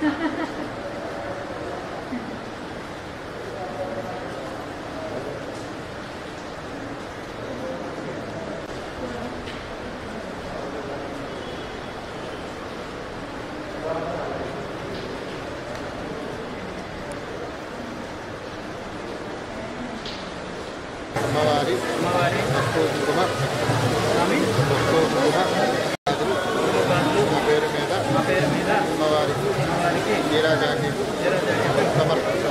回り、回り、डेरा जाके समर्पण